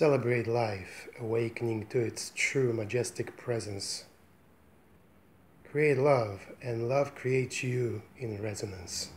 Celebrate life, awakening to its true majestic presence. Create love, and love creates you in resonance.